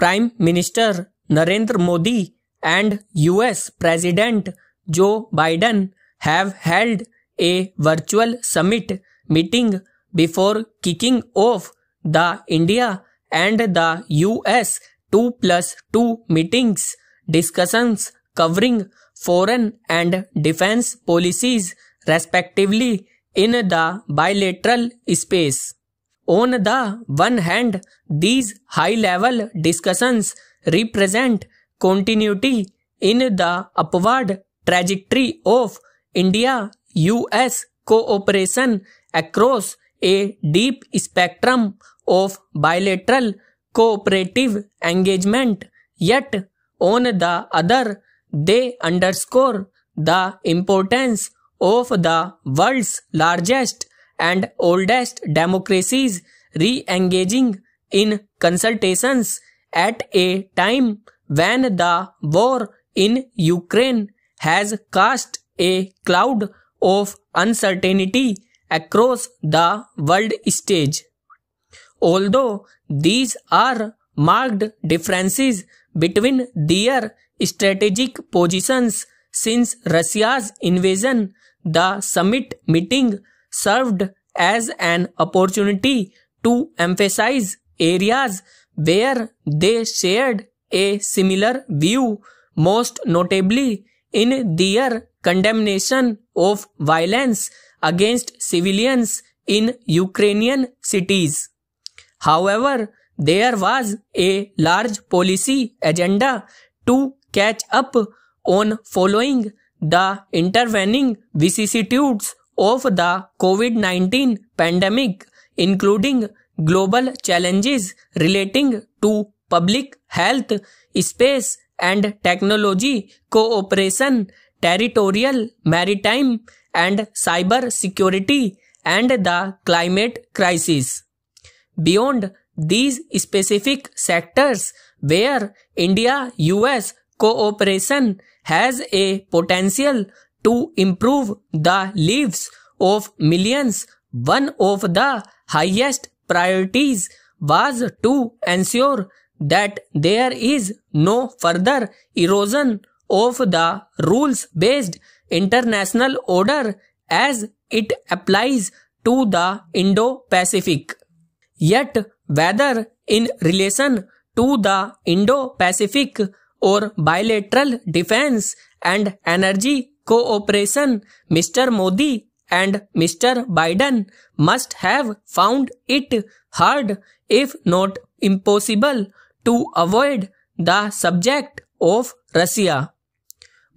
Prime Minister Narendra Modi and US President Joe Biden have held a virtual summit meeting before kicking off the India and the US 2 plus 2 meetings discussions covering foreign and defense policies respectively in the bilateral space. On the one hand these high level discussions represent continuity in the upward trajectory of India US cooperation across a deep spectrum of bilateral cooperative engagement yet on the other they underscore the importance of the world's largest and oldest democracies re-engaging in consultations at a time when the war in Ukraine has cast a cloud of uncertainty across the world stage. Although these are marked differences between their strategic positions since Russia's invasion, the summit meeting served as an opportunity to emphasize areas where they shared a similar view, most notably in their condemnation of violence against civilians in Ukrainian cities. However, there was a large policy agenda to catch up on following the intervening vicissitudes of the COVID-19 pandemic, including global challenges relating to public health, space and technology cooperation, territorial, maritime and cyber security and the climate crisis. Beyond these specific sectors where India-US cooperation has a potential to improve the lives of millions, one of the highest priorities was to ensure that there is no further erosion of the rules-based international order as it applies to the Indo-Pacific. Yet, whether in relation to the Indo-Pacific or bilateral defense and energy cooperation, Mr. Modi and Mr. Biden must have found it hard, if not impossible, to avoid the subject of Russia.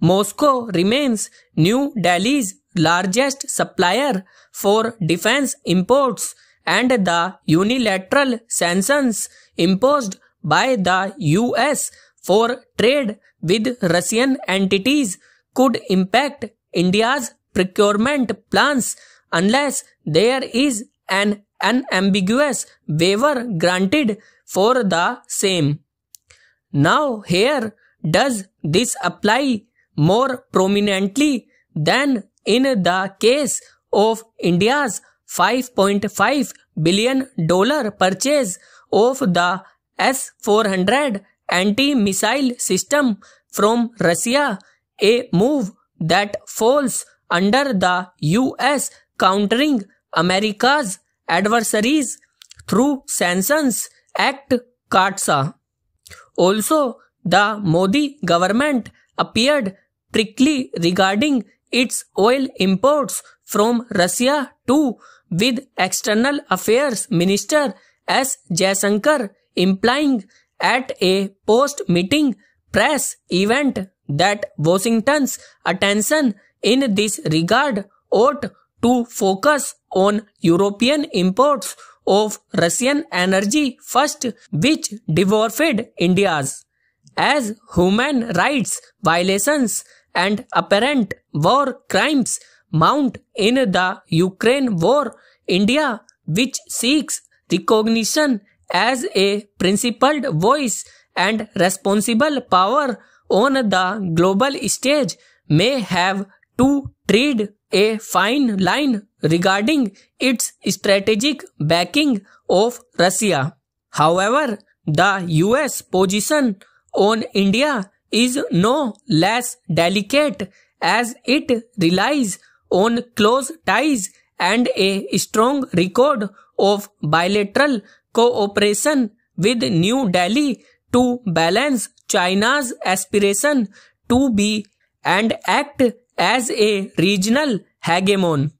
Moscow remains New Delhi's largest supplier for defense imports and the unilateral sanctions imposed by the US for trade with Russian entities could impact India's procurement plans unless there is an unambiguous waiver granted for the same. Now here does this apply more prominently than in the case of India's 5.5 billion dollar purchase of the S-400 anti-missile system from Russia, a move that falls under the US countering America's adversaries through sanctions act CAATSA. Also, the Modi government appeared prickly regarding its oil imports from Russia too, with External Affairs Minister S. Jaishankar implying at a post-meeting press event that Washington's attention in this regard ought to focus on European imports of Russian energy first, which dwarfed India's. As human rights violations and apparent war crimes mount in the Ukraine war, India, which seeks recognition as a principled voice and responsible power on the global stage, may have to tread a fine line regarding its strategic backing of Russia. However, the US position on India is no less delicate as it relies on close ties and a strong record of bilateral cooperation with New Delhi to balance China's aspiration to be and act as a regional hegemon.